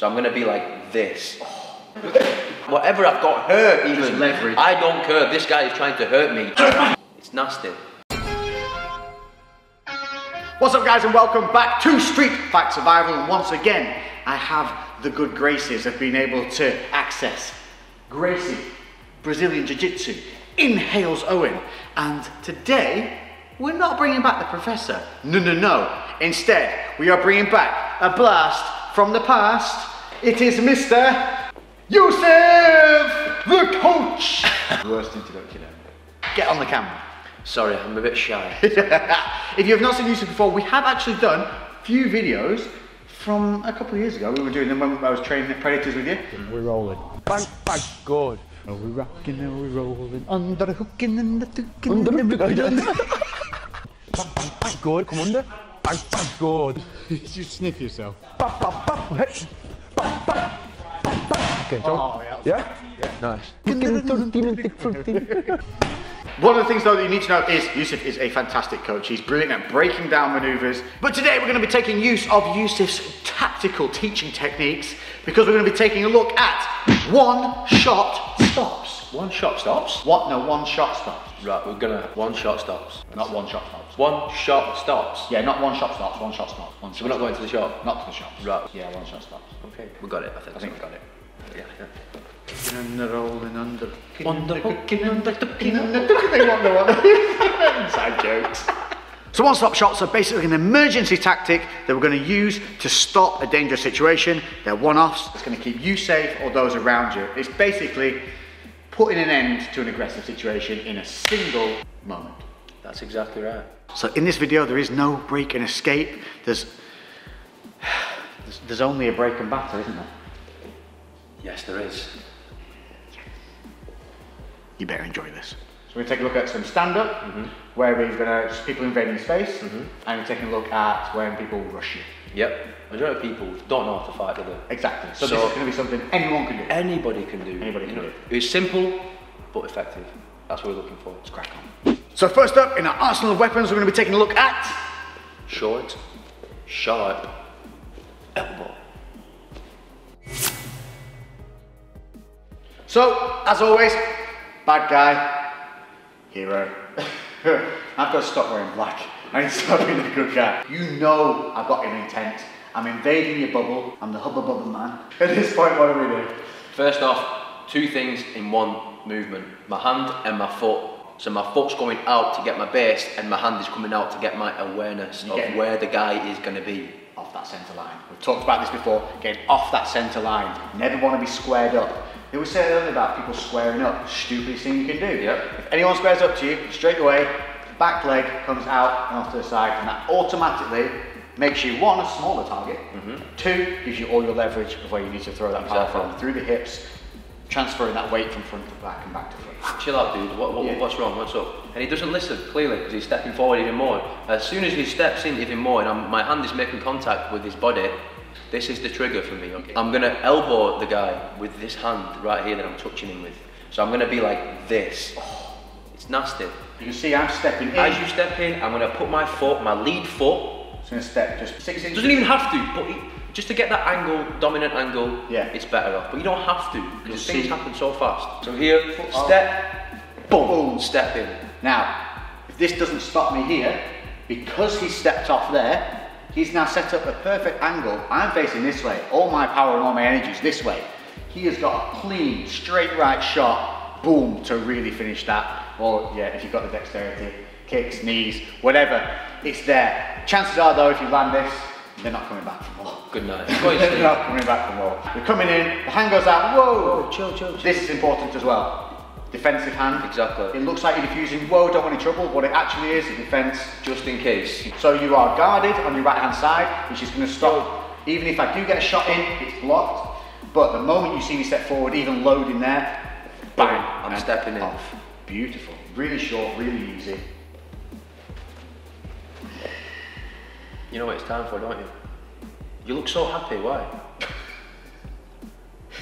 So I'm gonna be like this. Whatever I've got hurt, even leverage. I don't care. This guy is trying to hurt me. It's nasty. What's up guys and welcome back to Street Fight Survival and once again I have the good graces of being able to access Gracie, Brazilian Jiu-Jitsu in Halesowen and today we're not bringing back the professor, no no no, instead we are bringing back a blast from the past, it is Mr. Yusuf the coach! Worst introduction ever. Get on the camera. Sorry, I'm a bit shy. if you have not seen Yusuf before, we have actually done a few videos from a couple of years ago. We were doing them when I was training at Predators with you. We're rolling. Bang, bang, good. Are we rocking? Are we rolling? Under the hooking and the tooking. Under the Bang, bang, bang, good. Come under. Bang, bang, good. you sniff yourself. Bang, bang, bang. Hey. Bang, bang. Bang, bang. Okay, so. Oh, yeah. Yeah? Yeah. Nice. One of the things though that you need to know is Yusuf is a fantastic coach. He's brilliant at breaking down maneuvers. But today we're going to be taking use of Yusuf's tactical teaching techniques because we're going to be taking a look at one shot stops. One shot stops. What? No, one shot stops. Right, we're gonna one shot stops. Not one shot stops. One shot stops. Yeah, not one shot stops, one shot stops. One So we're not going to the shop. Not to the shop. Right. Yeah, one shot stops. Okay, we got it. I think. I think we got it. Yeah. yeah. Under rolling under. Under hooking, under They want the one. Inside jokes. So one-stop shots are basically an emergency tactic that we're going to use to stop a dangerous situation. They're one-offs. It's going to keep you safe or those around you. It's basically putting an end to an aggressive situation in a single moment. That's exactly right. So in this video, there is no break and escape. There's, there's, there's only a break and batter, isn't there? Yes, there is. you better enjoy this. So we're going to take a look at some stand-up, mm-hmm. where we're going to people invading space, mm-hmm. and we're taking a look at when people rush you. Yep. Majority of people don't know how to fight, do they? Exactly. So, So- this is going to be something anyone can do. Anybody can do. Anybody you can know. do It's simple but effective. That's what we're looking for. Let's crack on. So first up, in our arsenal of weapons, we're going to be taking a look at Short, sharp, elbow. So, as always, bad guy, hero. I've got to stop wearing black. I need stopping the good guy. You know I've got an intent. I'm invading your bubble. I'm the hubba bubba man. At this point, what do we do? First off, two things in one movement. My hand and my foot. So my foot's going out to get my base and my hand is coming out to get my awareness of where the guy is going to be. Off that centre line. We've talked about this before. Getting off that centre line. Never want to be squared up. They were saying earlier about people squaring up. Stupidest thing you can do. Yep. If anyone squares up to you, straight away, back leg comes out and off to the side, and that automatically makes you one a smaller target. Mm-hmm. Two gives you all your leverage of where you need to throw that power from through the hips, transferring that weight from front to back and back to front. Chill out, dude. What, what, Yeah. What's wrong? What's up? And he doesn't listen, clearly, because he's stepping forward even more. As soon as he steps in even more and I'm, my hand is making contact with his body, this is the trigger for me. Okay? I'm going to elbow the guy with this hand right here that I'm touching him with. So I'm going to be like this. Oh. It's nasty. You can see I'm stepping in. As you step in, I'm going to put my foot, my lead foot, Just gonna step just six inches. doesn't even have to, but it, just to get that angle, dominant angle, Yeah. it's better off. But you don't have to, because things happen so fast. So here, Oh. step, boom, Boom. step in. Now, if this doesn't stop me here, because he stepped off there, he's now set up a perfect angle. I'm facing this way. All my power and all my energy is this way. He has got a clean, straight right shot, boom, to really finish that. Or, yeah, if you've got the dexterity, kicks, knees, whatever, it's there. Chances are, though, if you land this, they're not coming back for more. Good night. They're not coming back for more. We're coming in, the hand goes out, whoa! chill, chill, chill. This is important as well. Defensive hand. Exactly. It looks like you're defusing, whoa, don't want any trouble. What it actually is, is defense. Just in case. So you are guarded on your right hand side, which is going to stop. Even if I do get a shot in, it's blocked. But the moment you see me step forward, even loading there, bang, I'm and stepping in. Off. Beautiful. Really short, really easy. You know what it's time for, don't you? You look so happy, why?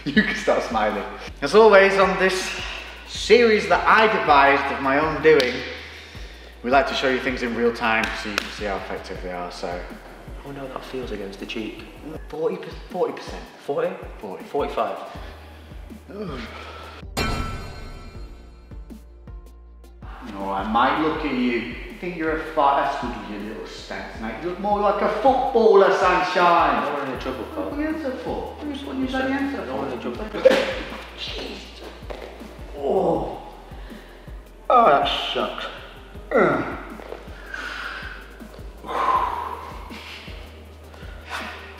You can start smiling. As always, on this series that I devised of my own doing, we like to show you things in real time so you can see how effective they are. So Oh no, that feels against the cheek. 40 percent. 40? 40. 45. No, I might look at you. Think you're a fight. That's good with your little stance, mate. You look more like a footballer, sunshine. don't want any trouble, What pal. are you answer for? What are you putting your bloody answer I don't want any for? trouble. Oh. Oh, that sucks. Ugh.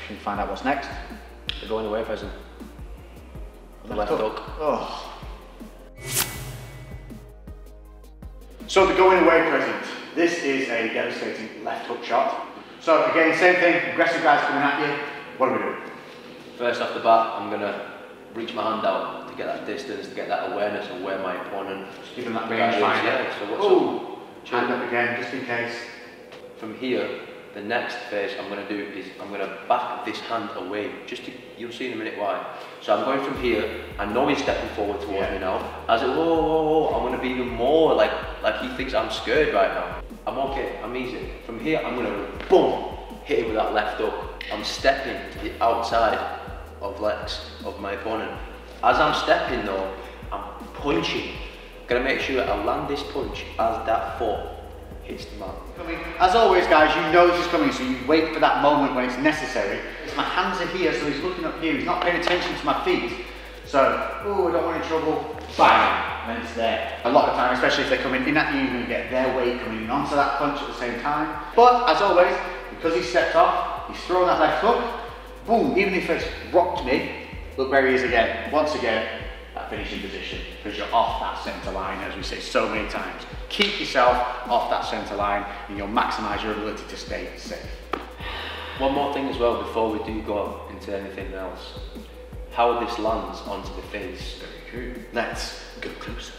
Should we find out what's next? The going away present. The Left hook. Oh. So the going away present. This is a devastating left hook shot. So again, same thing, aggressive guys coming at you. What are we doing? First off the bat, I'm going to reach my hand out to get that distance, to get that awareness of where my opponent is. give them that range finder. Yeah, so what's Ooh, up? Hand up again, just in case. From here, the next phase I'm gonna do is I'm gonna back this hand away. Just to, you'll see in a minute why. So I'm going from here. I know he's stepping forward towards Yeah. me now. As it whoa, whoa, whoa, I'm gonna be even more like like he thinks I'm scared right now. I'm okay. I'm easy. From here, I'm gonna boom hit him with that left hook. I'm stepping to the outside of legs of my opponent. As I'm stepping though, I'm punching. Gonna make sure I land this punch as that foot hits the mat. Coming. As always, guys, you know this is coming, so you wait for that moment when it's necessary. It's my hands are here, so he's looking up here. He's not paying attention to my feet. So, oh, I don't want any trouble. Bang, and it's there. A lot of time, especially if they're coming in at you, you're going to get their weight coming in onto that punch at the same time. But as always, because he stepped off, he's thrown that left hook. Boom! Even if it's rocked me, look where he is again. Once again, that finishing position because you're off that centre line, as we say so many times. Keep yourself off that centre line, and you'll maximise your ability to stay safe. One more thing as well before we do go into anything else. How this lands onto the face. Very true. Let's go closer.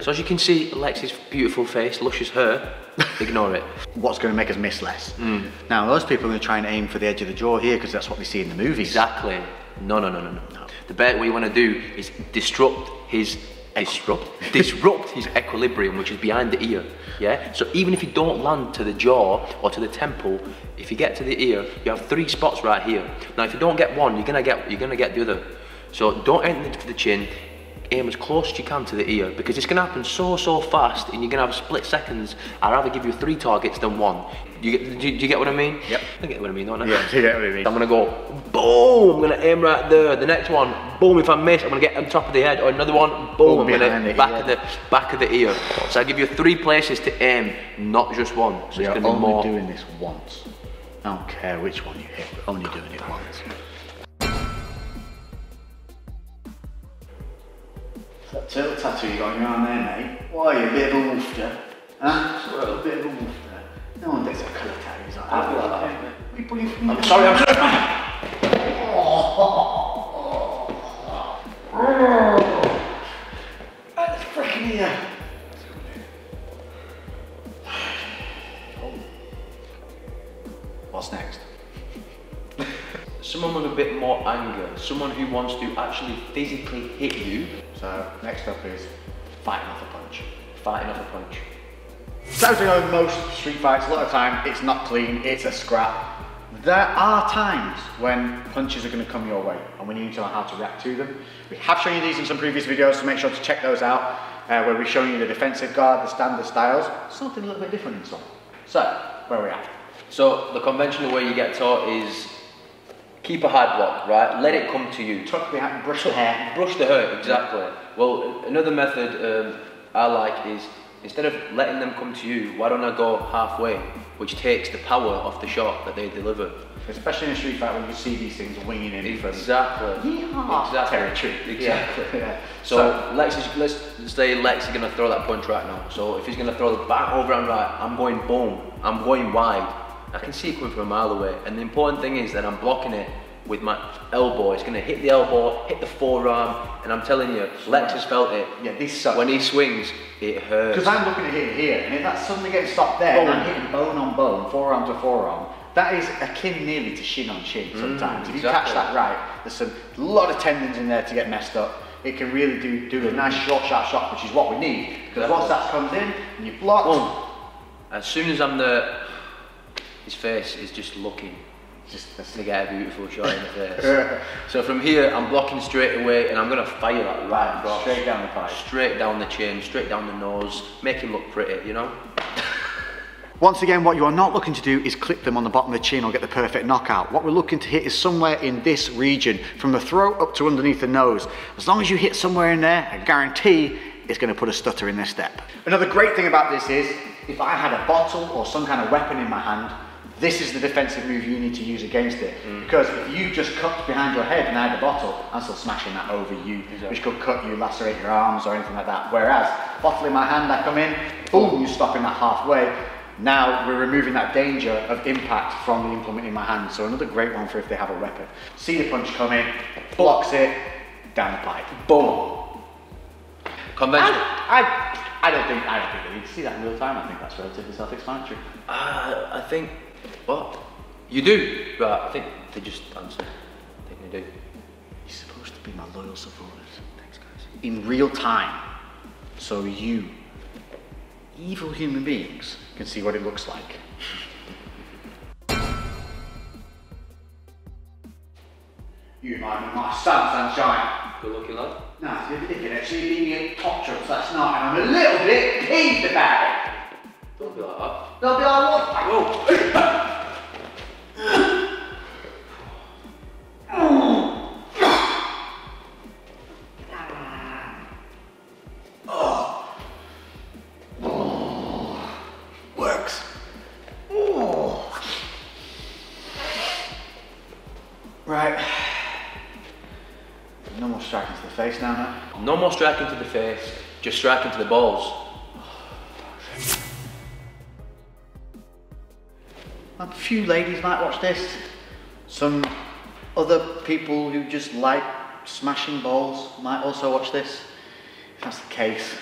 So as you can see, Alexis' beautiful face, luscious hair, ignore it. What's going to make us miss less? Hmm. Now, those people are going to try and aim for the edge of the jaw here because that's what they see in the movies. Exactly. No, no, no, no, no. The bet what you want to do is disrupt his disrupt disrupt his equilibrium, which is behind the ear. Yeah. So even if you don't land to the jaw or to the temple, if you get to the ear, you have three spots right here. Now, if you don't get one, you're gonna get you're gonna get the other. So don't aim for the chin. Aim as close as you can to the ear because it's gonna happen so so fast, and you're gonna have split seconds. I'd rather give you three targets than one. You get, do, you, do you get what I mean? Yep. I get what I mean, don't I? Yeah, you get what I mean. I'm gonna go boom. I'm gonna aim right there. The next one, boom. If I miss, I'm gonna get on top of the head. Or another one, boom. Boom, I'm gonna the back ear. of the back of the ear. So I give you three places to aim, not just one. So We it's are gonna be only more. doing this once. I don't care which one you hit, we're only doing it once. That turtle tattoo you got on your arm there, mate. Why are you a bit of a woofter? Huh? Well. a bit of a woofter. No one does a colour tattoos like that. like that, mate. We put you I'm sorry. I'm sorry. That's oh, oh, oh, freaking here. Someone with a bit more anger. Someone who wants to actually physically hit you, So next up is fighting off a punch. fighting off a punch. So as we know, most street fights, a lot of time it's not clean, it's a scrap. There are times when punches are going to come your way and we need to know how to react to them. We have shown you these in some previous videos, so make sure to check those out, uh, where we're showing you the defensive guard, the standard styles, something a little bit different in some. So, where are we at? So the conventional way you get taught is keep a high block, right? Let it come to you. Tuck behind, brush the hair. Brush the hair, exactly. Well, another method um, I like is instead of letting them come to you, why don't I go halfway, which takes the power off the shot that they deliver. Especially in a street fight when you see these things winging in Exactly. Yeehaw. Exactly. territory. Exactly. Yeah. So, Lex is, let's say Lex is gonna throw that punch right now. So if he's gonna throw the back over and right, I'm going boom. I'm going wide. I can see it coming from a mile away. And the important thing is that I'm blocking it with my elbow. It's gonna hit the elbow, hit the forearm, and I'm telling you, Lex has felt it. Yeah, this sucks. When he swings, it hurts. Because I'm looking at it here, and if that's suddenly getting stopped there, and I'm hitting bone on bone, forearm to forearm, that is akin nearly to shin on shin mm, sometimes. if you catch that right, there's some a lot of tendons in there to get messed up. It can really do, do a nice short, sharp shot, which is what we need. Because once that comes in, and you block, As soon as I'm there, his face is just looking. Just that's to get a beautiful shot in the face. so from here, I'm blocking straight away, and I'm gonna fire that right across, straight down the pipe. straight down the chin, straight down the nose, make him look pretty, you know. Once again, what you are not looking to do is clip them on the bottom of the chin or get the perfect knockout. What we're looking to hit is somewhere in this region, from the throat up to underneath the nose. As long as you hit somewhere in there, I guarantee it's going to put a stutter in their step. Another great thing about this is, if I had a bottle or some kind of weapon in my hand, this is the defensive move you need to use against it. Because if you just cut behind your head and I had a bottle, I'm still smashing that over you, which could cut you, lacerate your arms or anything like that. Whereas, bottle in my hand, I come in, boom, you're stopping that halfway. Now we're removing that danger of impact from the implement in my hand. So another great one for if they have a weapon. See the punch coming, blocks it, down the pipe. Boom. Conventional. I, I, I don't think I don't think they need to see that in real time. I think that's relatively self-explanatory. Uh, I think, well, you do, but I think they just answer. I think they do. You're supposed to be my loyal supporters. Thanks, guys. In real time, so you, evil human beings, can see what it looks like. You be my son, sunshine. Good looking lad. No, it's a bit ridiculous. Actually, being a top truck, so that's not, and I'm a little bit peeved about it. Don't be like that. They'll be like, what? Works. Oh. Right. No more striking to the face now, no? No more striking to the face, just striking to the balls. A few ladies might watch this. Some other people who just like smashing balls might also watch this. If that's the case.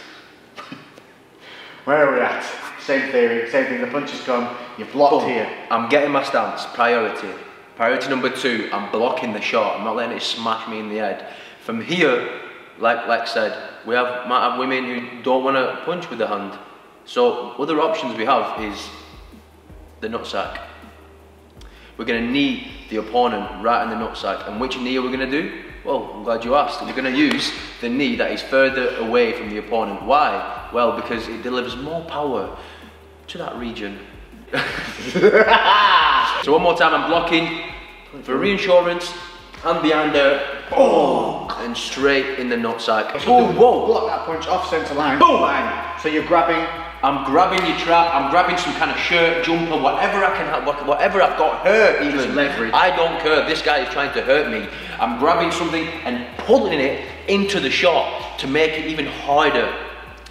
Where are we at? Same theory, same thing. The punches come, you're blocked Boom. here. I'm getting my stance. Priority. Priority number two. I'm blocking the shot. I'm not letting it smash me in the head. From here, like Lex said, we have might have women who don't want to punch with the hand. So other options we have is the nutsack. We're going to knee the opponent right in the nutsack. And which knee are we going to do? Well, I'm glad you asked. We're going to use the knee that is further away from the opponent. Why? Well, because it delivers more power to that region. so one more time, I'm blocking for reinsurance, hand behind her, oh, and straight in the nutsack. Boom, whoa. Block that punch off centre line. Boom. Bang. So you're grabbing. I'm grabbing your trap, I'm grabbing some kind of shirt, jumper, whatever I can have, whatever I've got hurt even. leverage. I don't care, this guy is trying to hurt me. I'm grabbing something and pulling it into the shot to make it even harder.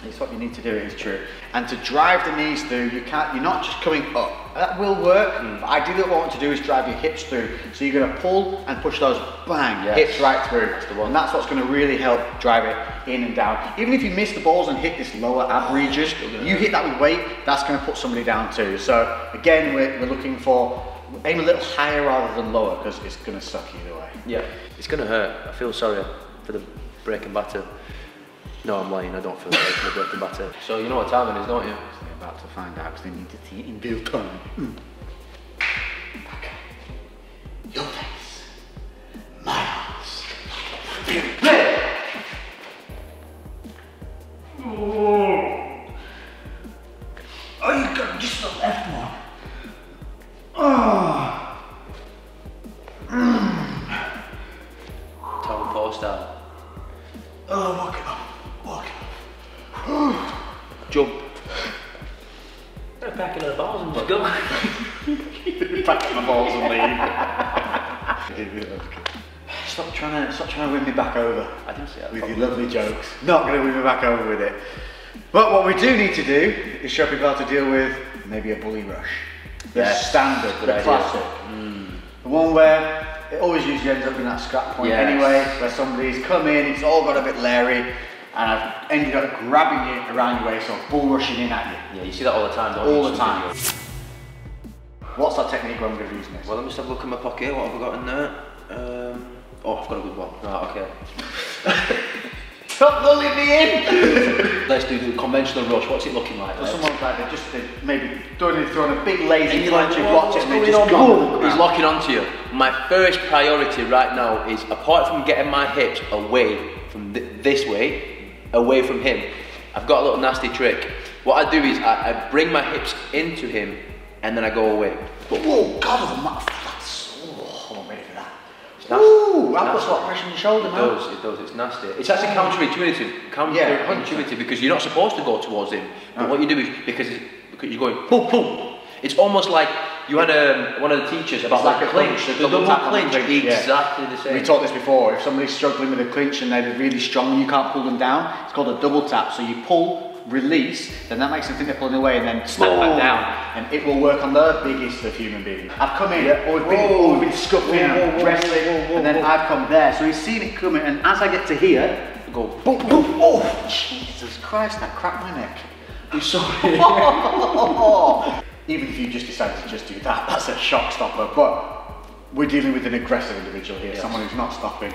It's what you need to do, it is true. And to drive the knees through, you can't, you're not just coming up. That will work, but ideally what I want to do is drive your hips through. So you're gonna pull and push those, bang, Yes. hips right through. That's the one. And that's what's gonna really help drive it in and down. Even if you miss the balls and hit this lower ab region, you hit that with weight, that's gonna put somebody down too. So again, we're, we're looking for, aim a little higher rather than lower, because it's gonna suck either way. Yeah, it's gonna hurt. I feel sorry for the breaking batter. No, I'm lying. I don't feel sorry for the breaking batter. So you know what time it is, don't you? They're about to find out because they need to see it in real time. Hmm. Okay. Your face. Not going to win me back over with it. But what we do need to do is show people how to deal with maybe a bully rush. The Yes, standard, good the idea. classic. The one where it always usually ends up in that scrap point Yes. anyway, where somebody's come in, it's all got a bit leery, and I've ended up grabbing you around your waist or bull rushing in at you. Yeah, you see that all the time? All the time. What's that technique where I'm going to be using this? Well, let me just have a look in my pocket. What have I got in there? Um, oh, I've got a good one. Right, okay. Stop lulling me in. Let's do the conventional rush. What's it looking like? Les? Someone's like they're just they're maybe doing throwing a big lazy And punch, like, you watch it and they just on? He's locking onto you. My first priority right now is, apart from getting my hips away from th- this way, away from him, I've got a little nasty trick. What I do is I, I bring my hips into him and then I go away. But Oh God of the mouth. That's oh, I'm ready for that. It's nasty. Ooh, It's I've got a lot of pressure on your shoulder It now. does, it does, it's nasty. It's actually counterintuitive, Yeah, counterintuitive because you're not supposed to go towards him. But Oh. what you do is because, because you're going boom, boom. It's almost like you had um, one of the teachers about like the clinch, clinch, the double double on the clinch, clinch, yeah. exactly the same. We talked this before. If somebody's struggling with a clinch and they're really strong and you can't pull them down, it's called a double tap. So you pull, release, then that makes them think they're pulling away, and then snap Boom. back oh. down, and it will work on the biggest of human beings. I've come in, Yeah. or we've been, Whoa. or we've been scuffing Whoa, whoa, wrestling, and then. I've come there. So he's seen it coming, and as I get to here, I go. boom, boom, oh, Jesus Christ, that cracked my neck. I'm sorry. Even if you just decided to just do that, that's a shock stopper. But we're dealing with an aggressive individual here, Yes. someone who's not stopping.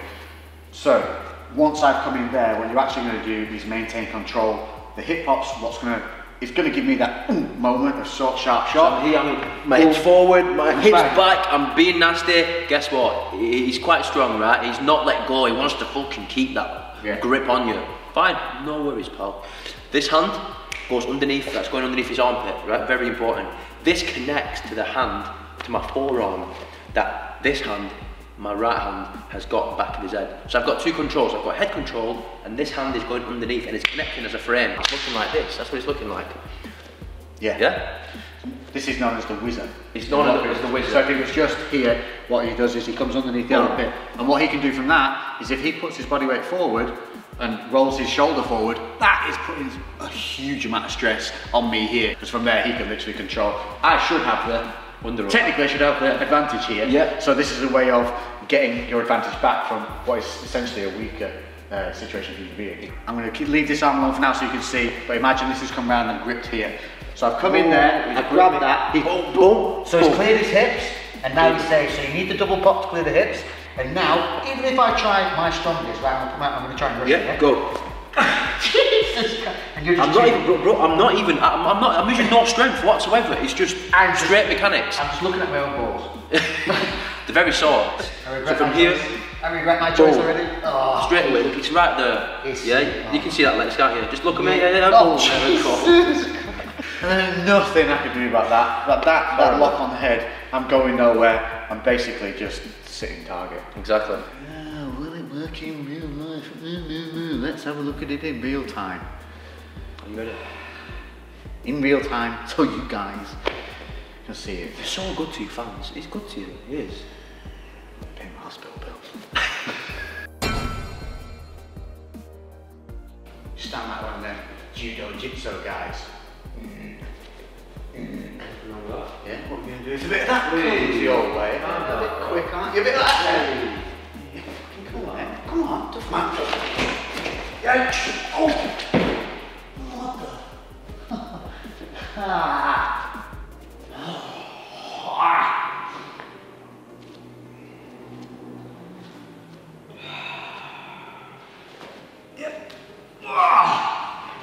So once I've come in there, what you're actually going to do is maintain control. The hip hops, what's going to, it's going to give me that moment of short, sharp shot. I'm here, I'm, um, my hips forward, my hips Bang. back, I'm being nasty. Guess what? He's quite strong, right? He's not let go, he wants to fucking keep that Yeah. grip on you. Fine, no worries, pal. This hand goes underneath, that's going underneath his armpit, right? Very important. This connects to the hand, to my forearm, that this hand, my right hand, has got back of his head. So I've got two controls. I've got head control, and this hand is going underneath, and it's connecting as a frame. It's looking like this, that's what it's looking like. Yeah. Yeah? This is known as the whizzer. It's known as the- as the whizzer. So if it was just here, what he does is he comes underneath the armpit, and what he can do from that is if he puts his body weight forward and rolls his shoulder forward, that is putting a huge amount of stress on me here. Because from there he can literally control. I should have the Under- technically I should have the advantage here. Yeah. So this is a way of getting your advantage back from what is essentially a weaker. Uh, situation for you to be in. I'm going to leave this arm alone for now so you can see, but imagine this has come round and gripped here. So I've come in there, I grabbed that, he Boom, boom, so he's cleared his hips, and now he's safe. So you need the double pop to clear the hips. And now, even if I try my strongest, right, I'm gonna, come out, I'm gonna try and rush it, Yeah, go. Jesus Christ. And you're just I'm not even, bro, bro, I'm not even, I'm, I'm not, I'm using no strength whatsoever. It's just I'm just- straight mechanics. I'm just looking at my own balls. They're very soft. I So from my here, choice. I regret my choice Boom. already. Oh. straight away, look, it's right there. It's- yeah, you oh. can see that legs, can't you? Just look at me, yeah, yeah, Oh, boom, there we go. Jesus Christ. There's nothing I can do about that. That, that, that lock on the head, I'm going nowhere. I'm basically just sitting target. Exactly. Oh, will it work in real life? Let's have a look at it in real time. Are you ready? In real time, so you guys can see it. You're so good to your fans. It's good to you. It is. Pay my hospital bills. You sound like one of them judo jitsu guys. Yeah, what are you gonna do? It's a bit of that clumsy old way. A bit quick, aren't you? A bit like that. Yeah, Come on, then. Come on, tough man. Yeah. Oh. What the? Ah. Ah. Yep. Ah.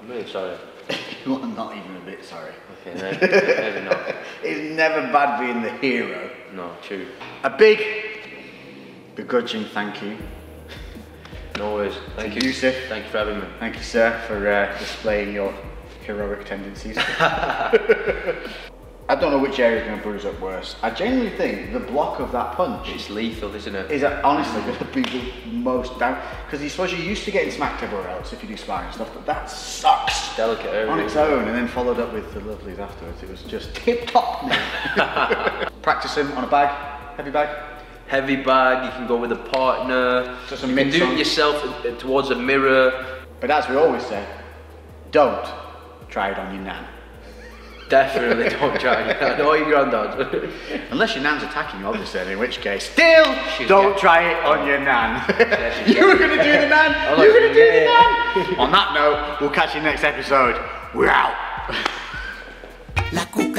I'm really sorry. You are not even a bit sorry. Okay, maybe, maybe not. It's never bad being the hero. No, true. A big, begrudging thank you. No worries. Thank you. Yusuf. Thank you for having me. Thank you, sir, for uh, displaying your heroic tendencies. I don't know which area is going to bruise up worse. I genuinely think the block of that punch It's lethal, isn't it? is it honestly going to be the most down. Because you suppose you're used to getting smacked everywhere else if you do sparring and stuff, but that sucks Delicate area. on its own. And then followed up with the lovelies afterwards. It was just tip top. Practicing on a bag, heavy bag. Heavy bag, you can go with a partner. Just some you can do on. it yourself towards a mirror. But as we always say, don't try it on your nan. Definitely don't try it. I know your granddad. Unless your nan's attacking you, obviously, in which case, still She's don't get- try it on your nan. you were going to do the nan. Oh, you were going to do the nan. on that note, we'll catch you next episode. We're out. La coupe